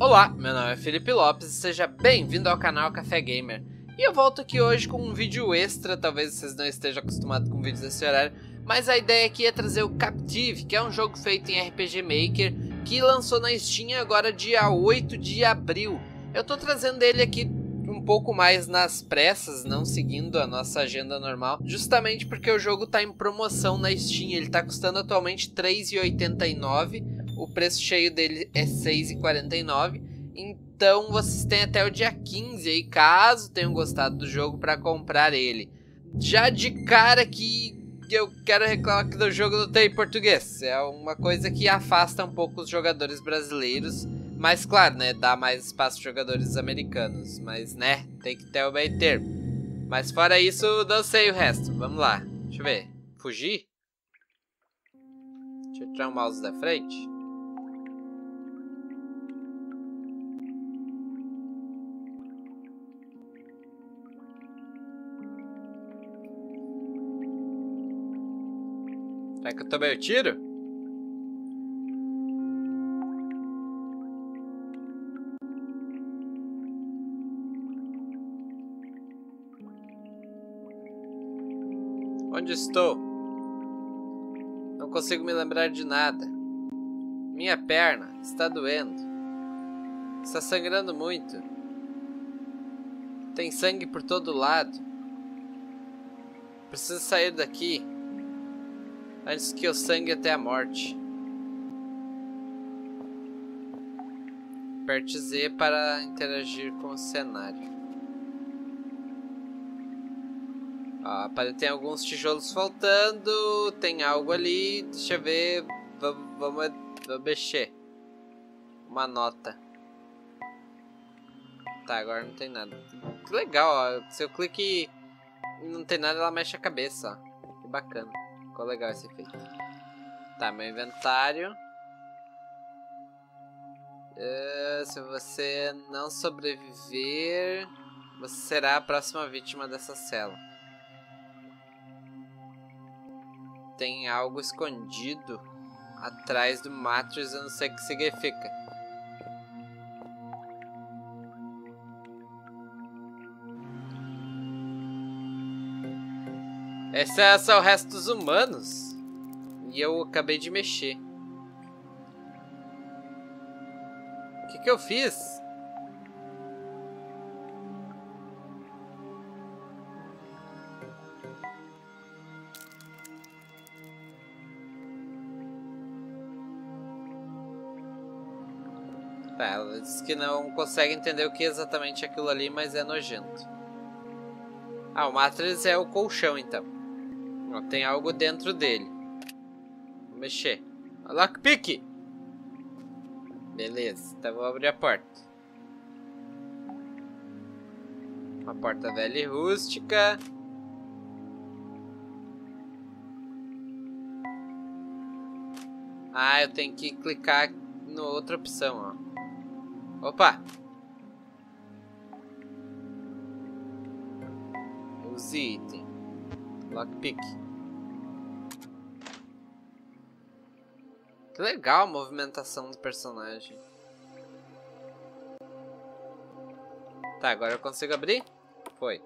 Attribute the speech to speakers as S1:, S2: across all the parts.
S1: Olá, meu nome é Felipe Lopes e seja bem-vindo ao canal Café Gamer. E eu volto aqui hoje com um vídeo extra, talvez vocês não estejam acostumados com vídeos desse horário, mas a ideia aqui é trazer o Captive, que é um jogo feito em RPG Maker, que lançou na Steam agora dia 8 de abril. Eu tô trazendo ele aqui um pouco mais nas pressas, não seguindo a nossa agenda normal, justamente porque o jogo tá em promoção na Steam, ele tá custando atualmente R$ 3,89, o preço cheio dele é R$ 6,49, então vocês têm até o dia 15 aí, caso tenham gostado do jogo, para comprar ele. Já de cara que eu quero reclamar que do jogo não tem português. É uma coisa que afasta um pouco os jogadores brasileiros. Mas claro, né, dá mais espaço para jogadores americanos. Mas né, tem que ter o meio termo. Mas fora isso, não sei o resto. Vamos lá. Deixa eu ver. Fugir? Deixa eu tirar o mouse da frente. Eu tomei o tiro? Onde estou? Não consigo me lembrar de nada. Minha perna está doendo. Está sangrando muito. Tem sangue por todo lado. Preciso sair daqui antes que eu sangue até a morte. Aperte Z para interagir com o cenário. Ó, tem alguns tijolos faltando, tem algo ali, deixa eu ver, vamos, vamos, vamos mexer. Uma nota. Tá, agora não tem nada. Que legal, ó, se eu clique e não tem nada, ela mexe a cabeça, ó. Que bacana. Ficou legal esse efeito. Tá, meu inventário. Uh, se você não sobreviver, você será a próxima vítima dessa cela. Tem algo escondido atrás do Matrix, eu não sei o que significa. Esse é só o resto dos humanos. E eu acabei de mexer. O que, que eu fiz? Tá, ela disse que não consegue entender o que é exatamente aquilo ali, mas é nojento. Ah, o Matrix é o colchão então. Ó, tem algo dentro dele. Vou mexer. Lockpick! Beleza, então vou abrir a porta. Uma porta velha e rústica. Ah, eu tenho que clicar na outra opção, ó. Opa! Use item. Lockpick. Que legal a movimentação do personagem. Tá, agora eu consigo abrir? Foi.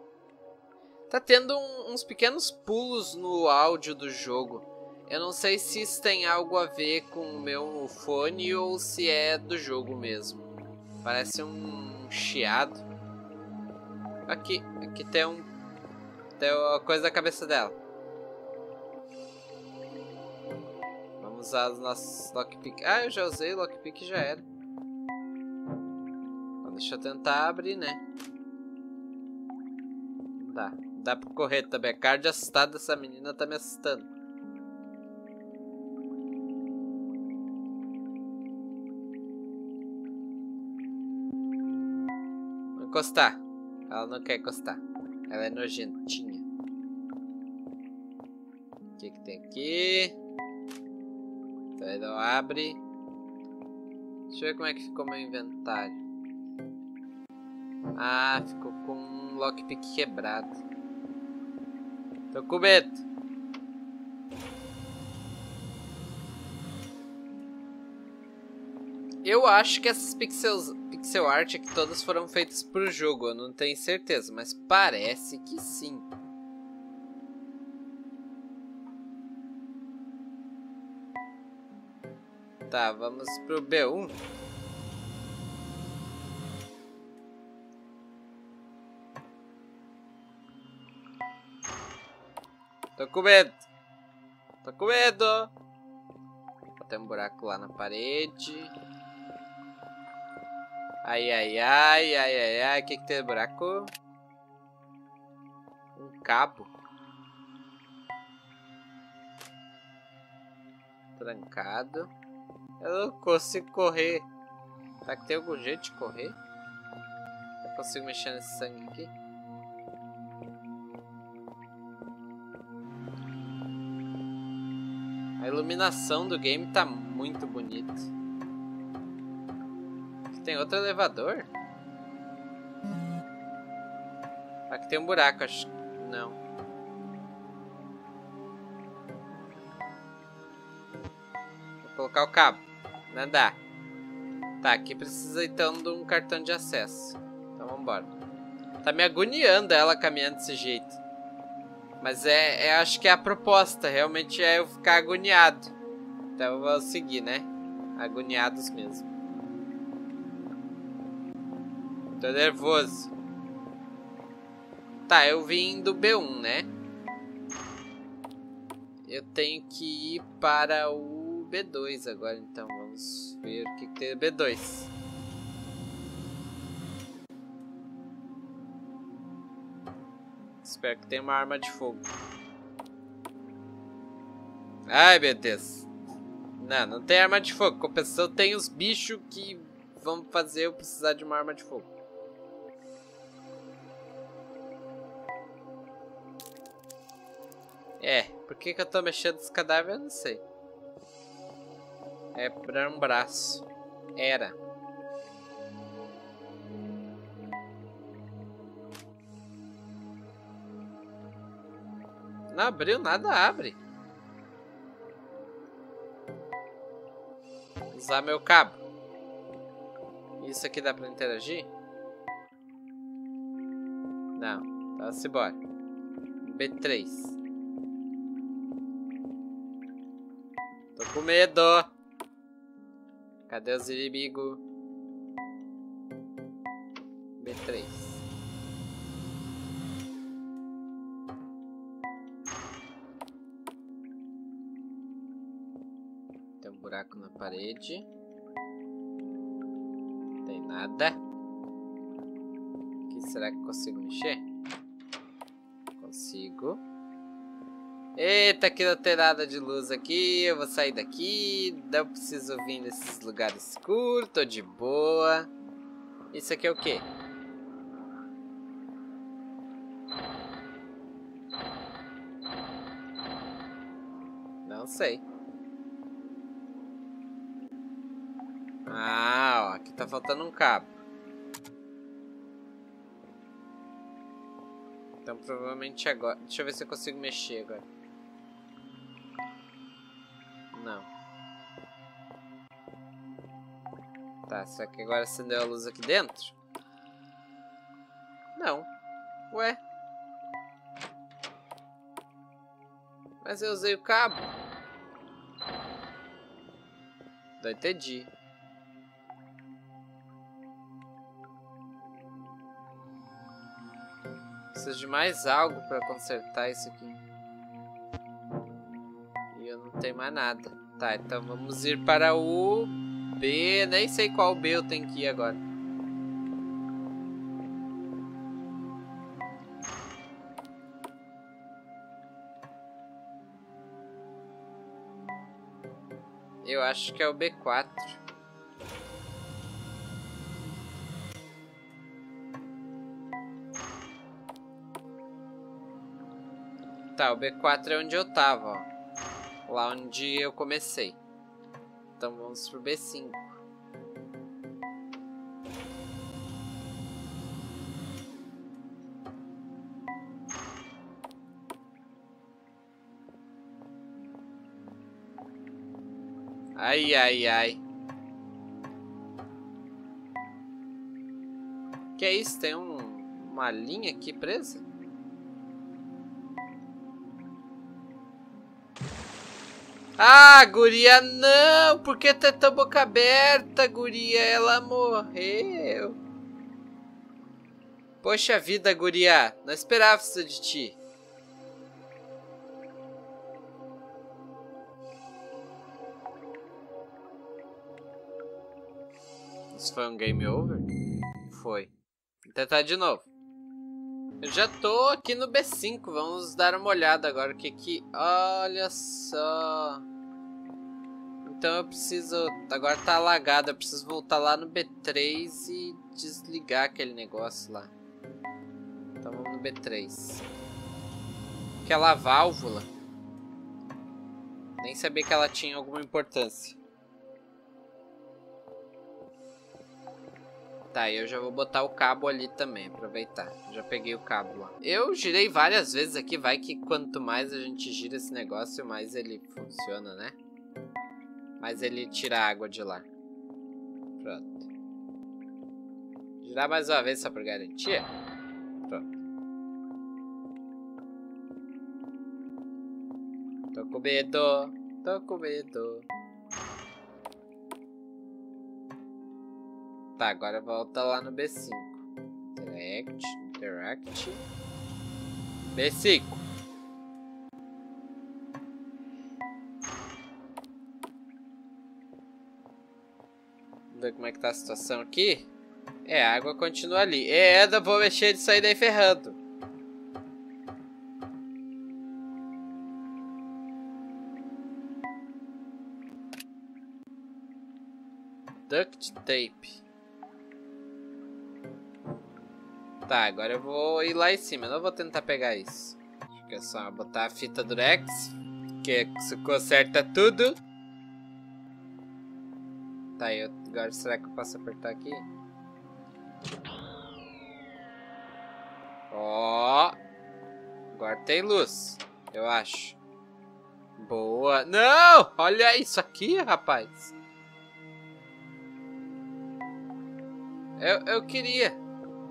S1: Tá tendo um, uns pequenos pulos no áudio do jogo. Eu não sei se isso tem algo a ver com o meu fone ou se é do jogo mesmo. Parece um chiado. Aqui, aqui tem um tem a coisa da cabeça dela. Vamos usar os nossos lockpick. Ah, eu já usei o lockpick já era. deixa eu tentar abrir, né? Dá. Dá pra correr também. A cara de assustada dessa menina tá me assustando. Vou encostar. Ela não quer encostar. Ela é nojentinha. O que, que tem aqui? Então abre. Deixa eu ver como é que ficou meu inventário. Ah, ficou com um lockpick quebrado. Tô com medo. Eu acho que essas pixels, pixel art aqui todas foram feitas pro jogo, eu não tenho certeza, mas parece que sim. Tá, vamos pro B1. Tô com medo. Tô com medo. Tem um buraco lá na parede. Ai, ai, ai, ai, ai, ai. O que que tem no buraco? Um cabo. Trancado. Eu não consigo correr. Será que tem algum jeito de correr? Eu consigo mexer nesse sangue aqui? A iluminação do game tá muito bonita. Tem outro elevador? Aqui tem um buraco, acho. Não. Vou colocar o cabo. Não dá. Tá, aqui precisa então de um cartão de acesso. Então vambora. Tá me agoniando ela caminhando desse jeito. Mas é, é, acho que é a proposta. Realmente é eu ficar agoniado. Então eu vou seguir, né? Agoniados mesmo. Tô nervoso. Tá, eu vim do B1, né? Eu tenho que ir para o B2 agora, então. Vamos ver o que, que tem B2. Espero que tenha uma arma de fogo. Ai, meu Deus. Não, não tem arma de fogo. Compensação tem os bichos que vão fazer eu precisar de uma arma de fogo. É, por que, que eu tô mexendo nos cadáveres eu não sei. É para um braço. Era. Não abriu, nada abre. Usar meu cabo. Isso aqui dá pra interagir? Não. Então se bora. B3. Com medo. Cadê os inimigos? B3. Tem um buraco na parede. Não tem nada. Aqui, será que consigo mexer? Consigo. Eita, que nada de luz aqui. Eu vou sair daqui. Não preciso vir nesses lugares escuros. Tô de boa. Isso aqui é o quê? Não sei. Ah, ó, aqui tá faltando um cabo. Então provavelmente agora... Deixa eu ver se eu consigo mexer agora. Tá, será que agora acendeu a luz aqui dentro? Não. Ué? Mas eu usei o cabo. Não entendi. Preciso de mais algo para consertar isso aqui tem mais nada. Tá, então vamos ir para o B. Nem sei qual B eu tenho que ir agora. Eu acho que é o B4. Tá, o B4 é onde eu tava, ó. Lá onde eu comecei. Então vamos pro B5. Ai, ai, ai. Que é isso? Tem um, uma linha aqui presa? Ah, guria, não! Por que tá tão boca aberta, guria? Ela morreu. Poxa vida, guria. Não esperava isso de ti. Isso foi um game over? Foi. Vou tentar de novo. Eu já tô aqui no B5. Vamos dar uma olhada agora. O que que... Olha só. Então eu preciso... Agora tá alagado. Eu preciso voltar lá no B3 e desligar aquele negócio lá. Então vamos no B3. Aquela válvula. Nem sabia que ela tinha alguma importância. Tá, eu já vou botar o cabo ali também, aproveitar. Já peguei o cabo lá. Eu girei várias vezes aqui, vai que quanto mais a gente gira esse negócio, mais ele funciona, né? Mais ele tira a água de lá. Pronto. Girar mais uma vez só por garantia. Pronto. Tô com medo, tô com medo. Tá, agora volta lá no B5. Interact, interact. B5. Ver como é que tá a situação aqui. É, a água continua ali. É, eu vou mexer disso aí daí ferrando. Duct tape. Tá, agora eu vou ir lá em cima. Eu não vou tentar pegar isso. Acho que é só botar a fita durex. Que isso conserta tudo. Tá, eu, agora será que eu posso apertar aqui? Ó. Oh, agora tem luz. Eu acho. Boa. Não! Olha isso aqui, rapaz. Eu, eu queria.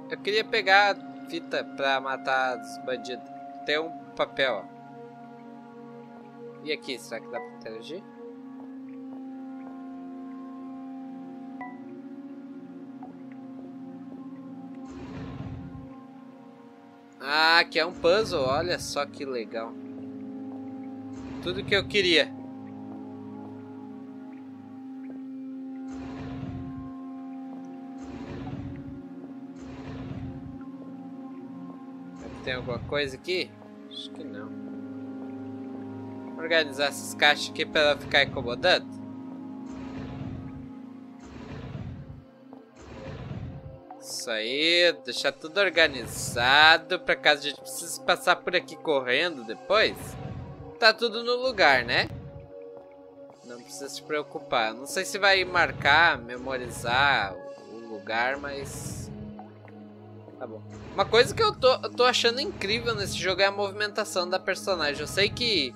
S1: Eu queria pegar a fita pra matar os bandidos. Tem um papel, ó. E aqui, será que dá pra interagir? Ah, aqui é um puzzle, olha só que legal. Tudo que eu queria. Tem alguma coisa aqui? Acho que não. Vou organizar essas caixas aqui para ela ficar incomodando. Isso aí, deixar tudo organizado para caso a gente precise passar por aqui correndo depois. Tá tudo no lugar, né? Não precisa se preocupar. Não sei se vai marcar, memorizar o lugar, mas... Tá bom. Uma coisa que eu tô, eu tô achando incrível nesse jogo é a movimentação da personagem. Eu sei que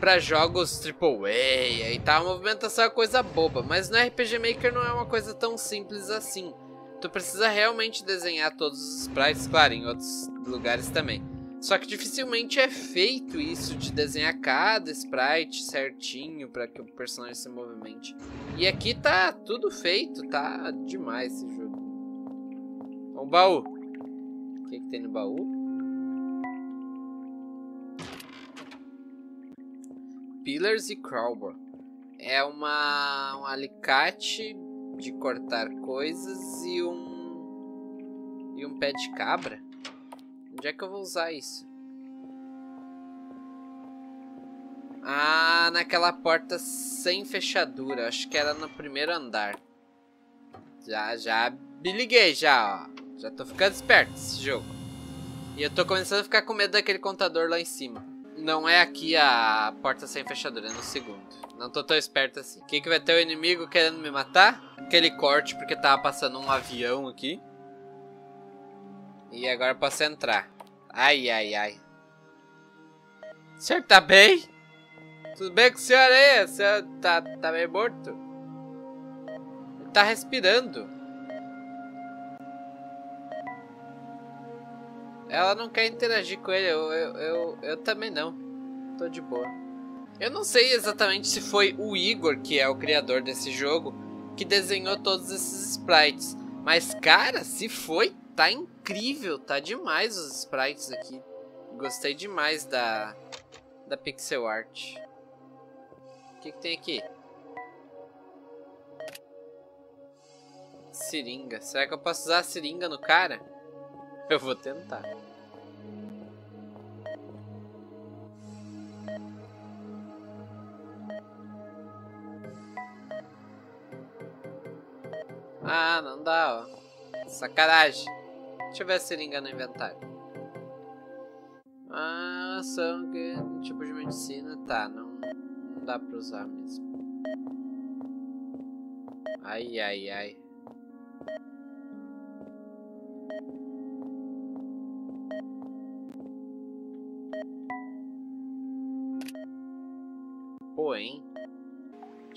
S1: para jogos AAA e tal, a movimentação é coisa boba, mas no RPG Maker não é uma coisa tão simples assim. Tu precisa realmente desenhar todos os sprites, claro, em outros lugares também. Só que dificilmente é feito isso de desenhar cada sprite certinho para que o personagem se movimente. E aqui tá tudo feito, tá demais esse jogo. Um baú que, que tem no baú? Pillars e Crowbar. É uma, um alicate de cortar coisas e um e um pé de cabra. Onde é que eu vou usar isso? Ah, naquela porta sem fechadura. Acho que era no primeiro andar. Já, já me liguei já, ó. Já tô ficando esperto nesse jogo. E eu tô começando a ficar com medo daquele contador lá em cima. Não é aqui a porta sem fechadura, é no segundo. Não tô tão esperto assim. O que, que vai ter o inimigo querendo me matar? Aquele corte porque tava passando um avião aqui. E agora posso entrar. Ai, ai, ai. O senhor tá bem? Tudo bem com o senhor aí? O senhor tá, tá meio morto? Ele tá respirando. Ela não quer interagir com ele, eu, eu, eu, eu também não. Tô de boa. Eu não sei exatamente se foi o Igor, que é o criador desse jogo, que desenhou todos esses sprites. Mas, cara, se foi, tá incrível, tá demais os sprites aqui. Gostei demais da, da pixel art. O que, que tem aqui? Seringa. Será que eu posso usar a seringa no cara? Eu vou tentar. Ah, não dá, ó. Sacanagem. Deixa eu ver a seringa no inventário. Ah, sangue, tipo de medicina. Tá, não, não dá pra usar mesmo. Ai, ai, ai.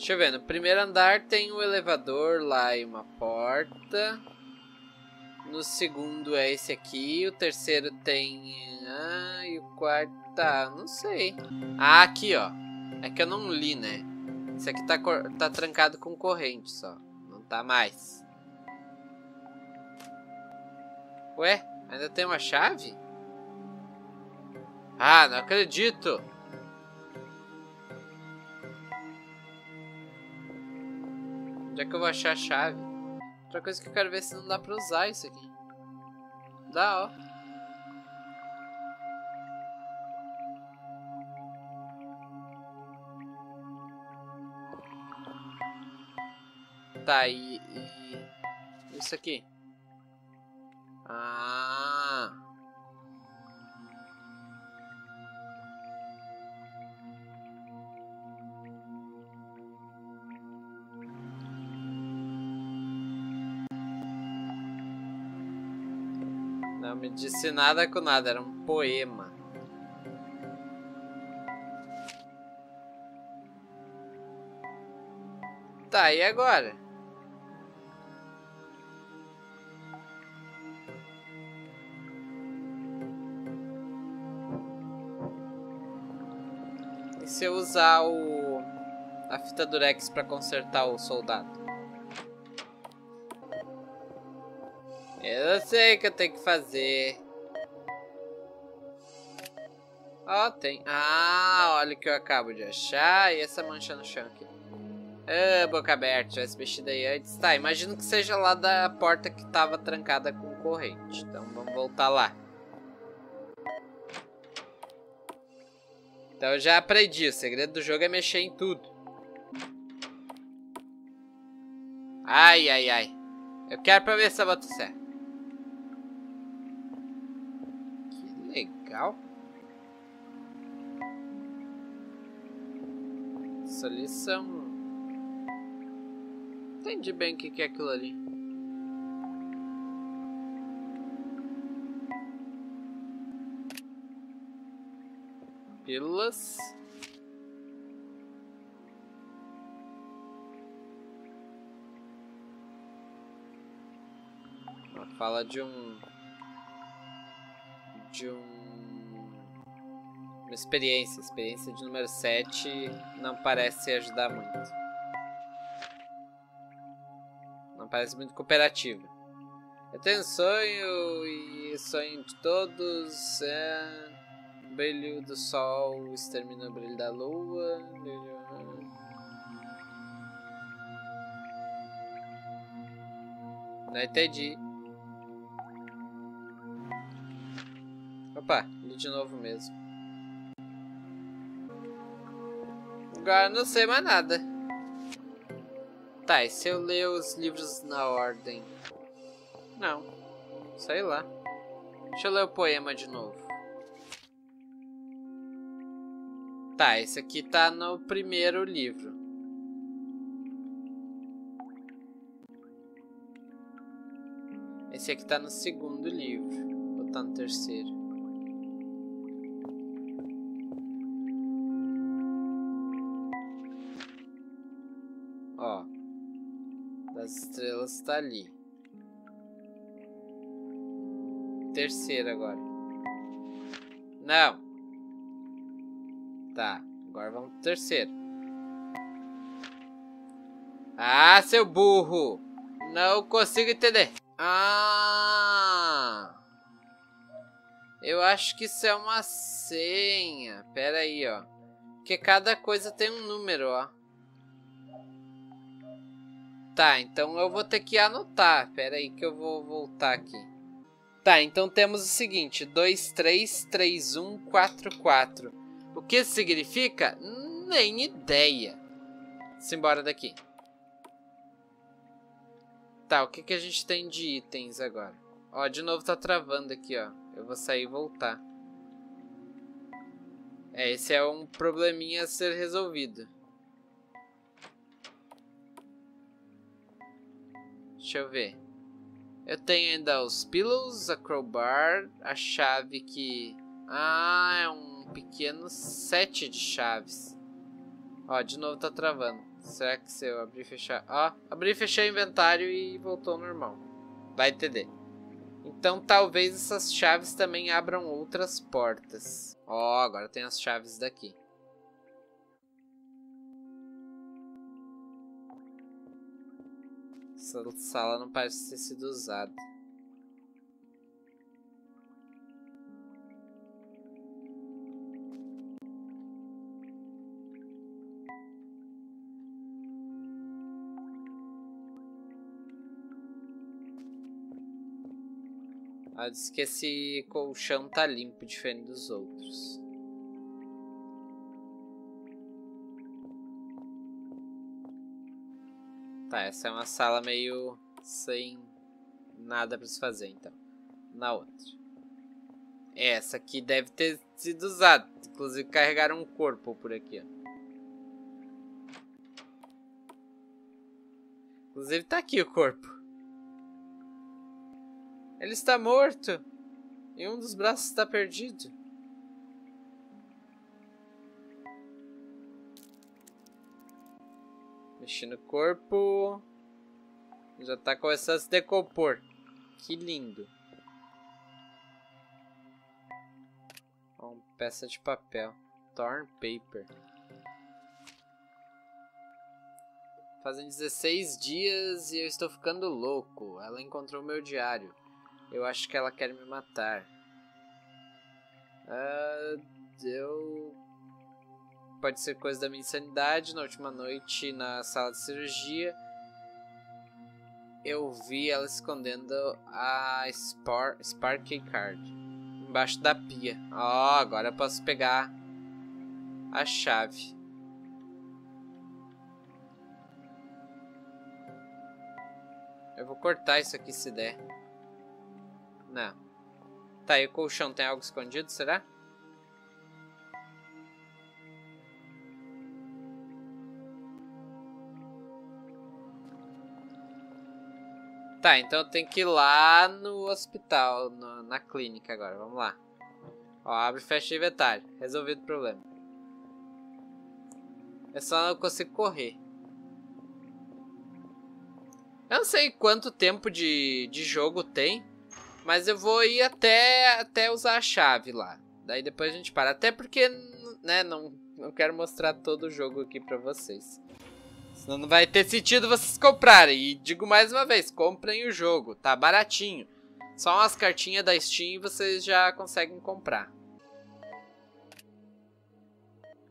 S1: Deixa eu ver, no primeiro andar tem um elevador lá e uma porta. No segundo é esse aqui. O terceiro tem. Ah, e o quarto. Tá, não sei. Ah, aqui ó. É que eu não li, né? Esse aqui tá, tá trancado com corrente só. Não tá mais. Ué, ainda tem uma chave? Ah, não acredito! Onde é que eu vou achar a chave? Outra coisa que eu quero ver se não dá pra usar isso aqui. Dá, ó. Tá, e, e... Isso aqui. Ah... disse nada com nada, era um poema. Tá, e agora? E se eu usar o a fita durex para consertar o soldado? Eu sei que eu tenho que fazer. Ó, oh, tem. Ah, olha o que eu acabo de achar. E essa mancha no chão aqui. Ah, boca aberta. Tivesse mexido aí antes. Tá, imagino que seja lá da porta que tava trancada com corrente. Então vamos voltar lá. Então eu já aprendi. O segredo do jogo é mexer em tudo. Ai, ai, ai. Eu quero pra ver se eu boto certo. Legal. Essa lição. Entendi bem o que é aquilo ali. Pílulas. fala de um de um, uma experiência. Experiência de número 7 não parece ajudar muito. Não parece muito cooperativa. Eu tenho sonho e sonho de todos é brilho do sol extermina o brilho da lua. Não entendi. Opa, li de novo mesmo. Agora não sei mais nada. Tá, e se eu ler os livros na ordem? Não. Sei lá. Deixa eu ler o poema de novo. Tá, esse aqui tá no primeiro livro. Esse aqui tá no segundo livro. Ou tá no terceiro? Está ali. Terceira agora. Não. Tá, agora vamos pro terceiro. Ah, seu burro! Não consigo entender. Ah! Eu acho que isso é uma senha. Pera aí, ó. Porque cada coisa tem um número, ó. Tá, então eu vou ter que anotar. Pera aí que eu vou voltar aqui. Tá, então temos o seguinte. 2, 3, 3, 1, 4, 4. O que isso significa? Nem ideia. Simbora daqui. Tá, o que, que a gente tem de itens agora? Ó, de novo tá travando aqui, ó. Eu vou sair e voltar. É, esse é um probleminha a ser resolvido. Deixa eu ver. Eu tenho ainda os pillows, a crowbar, a chave que... Ah, é um pequeno set de chaves. Ó, de novo tá travando. Será que se eu abrir e fechar... Ó, abrir e fechar o inventário e voltou ao normal. Vai entender. Então talvez essas chaves também abram outras portas. Ó, agora tem as chaves daqui. Essa sala não parece ter sido usada. Ah, diz que esse colchão tá limpo, diferente dos outros. Essa é uma sala meio sem nada pra se fazer, então. Na outra. Essa aqui deve ter sido usada. Inclusive carregaram um corpo por aqui, ó. Inclusive tá aqui o corpo. Ele está morto. E um dos braços está perdido. Mexendo no corpo. Já está começando a se decompor. Que lindo. Uma peça de papel. Torn paper. Fazem 16 dias e eu estou ficando louco. Ela encontrou meu diário. Eu acho que ela quer me matar. Uh, eu. Pode ser coisa da minha insanidade. Na última noite, na sala de cirurgia, eu vi ela escondendo a Spar Card embaixo da pia. Ó, oh, agora eu posso pegar a chave. Eu vou cortar isso aqui se der. Não. Tá, e o colchão tem algo escondido, será? Tá, então eu tenho que ir lá no hospital, no, na clínica agora. Vamos lá. Ó, abre e fecha o inventário. Resolvido o problema. É só não consigo correr. Eu não sei quanto tempo de, de jogo tem. Mas eu vou ir até, até usar a chave lá. Daí depois a gente para. Até porque, né, não, não quero mostrar todo o jogo aqui pra vocês. Senão não vai ter sentido vocês comprarem. E digo mais uma vez, comprem o jogo. Tá baratinho. Só umas cartinhas da Steam vocês já conseguem comprar.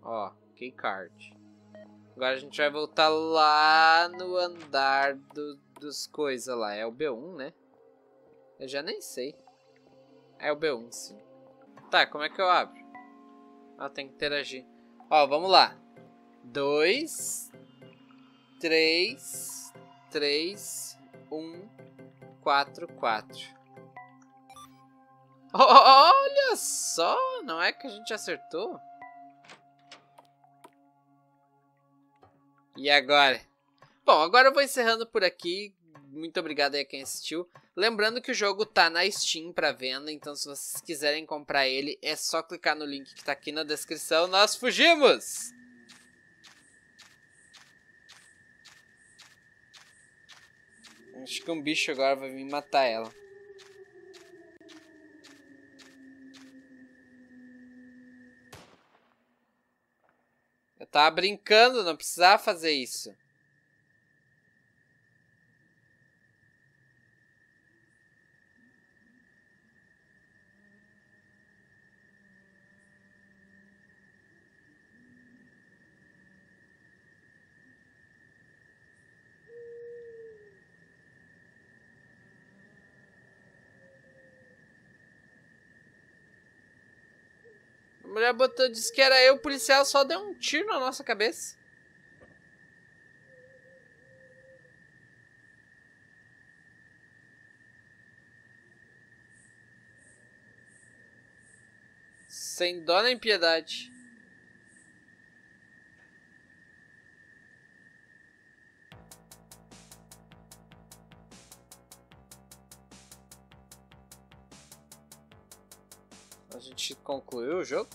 S1: Ó, keycard. Agora a gente vai voltar lá no andar do, dos coisas lá. É o B1, né? Eu já nem sei. É o B1, sim. Tá, como é que eu abro? Ah, tem que interagir. Ó, vamos lá. 2, 3, 3, 1, 4, 4. Olha só! Não é que a gente acertou? E agora? Bom, agora eu vou encerrando por aqui muito obrigado aí a quem assistiu. Lembrando que o jogo tá na Steam para venda, então se vocês quiserem comprar ele, é só clicar no link que tá aqui na descrição. Nós fugimos! Acho que um bicho agora vai me matar ela. Eu tava brincando, não precisava fazer isso. Mulher botou, disse que era eu, o policial só deu um tiro na nossa cabeça. Sem dó nem piedade. A gente concluiu o jogo?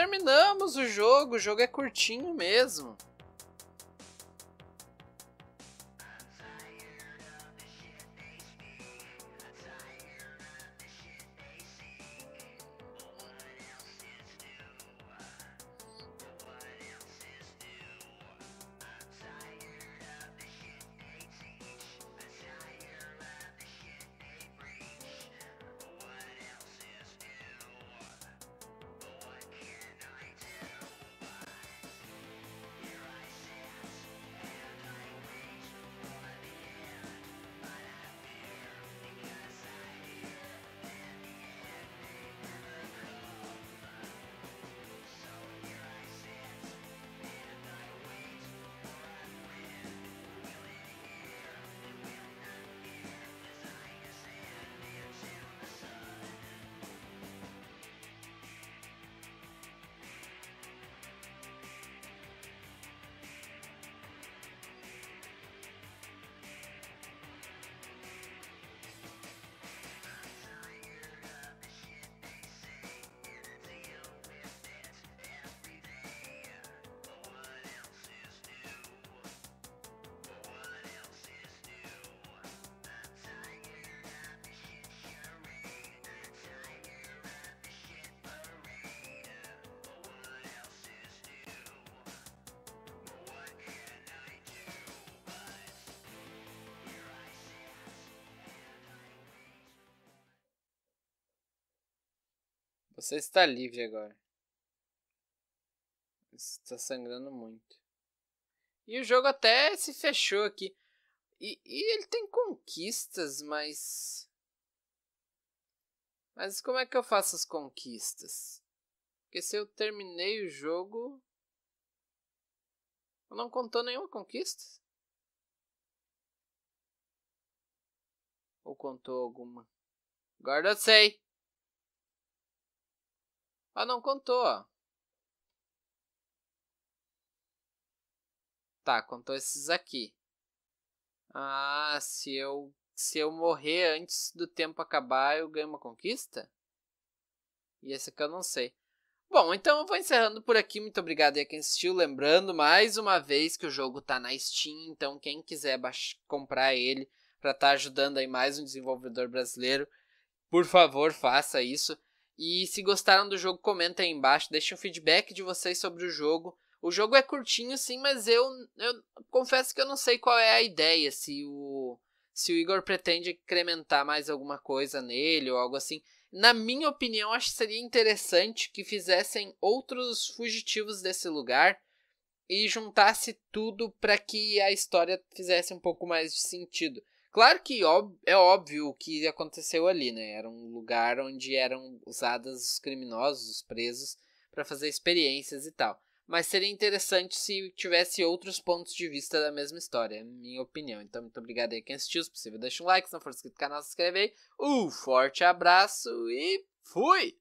S1: Terminamos o jogo, o jogo é curtinho mesmo. Você está livre agora. Está sangrando muito. E o jogo até se fechou aqui. E, e ele tem conquistas, mas. Mas como é que eu faço as conquistas? Porque se eu terminei o jogo. Não contou nenhuma conquista? Ou contou alguma? Agora eu sei. Ah, não contou. Tá, contou esses aqui. Ah, se eu se eu morrer antes do tempo acabar, eu ganho uma conquista? E esse aqui eu não sei. Bom, então eu vou encerrando por aqui. Muito obrigado a quem assistiu. Lembrando mais uma vez que o jogo tá na Steam, então quem quiser comprar ele para estar tá ajudando aí mais um desenvolvedor brasileiro, por favor, faça isso. E se gostaram do jogo, comenta aí embaixo, deixem um feedback de vocês sobre o jogo. O jogo é curtinho sim, mas eu, eu confesso que eu não sei qual é a ideia, se o, se o Igor pretende incrementar mais alguma coisa nele ou algo assim. Na minha opinião, acho que seria interessante que fizessem outros fugitivos desse lugar e juntasse tudo para que a história fizesse um pouco mais de sentido. Claro que é óbvio o que aconteceu ali, né? Era um lugar onde eram usados os criminosos, os presos, para fazer experiências e tal. Mas seria interessante se tivesse outros pontos de vista da mesma história, é minha opinião. Então, muito obrigado aí quem assistiu. Se possível, deixa um like. Se não for inscrito no canal, se inscreve aí. Um forte abraço e fui!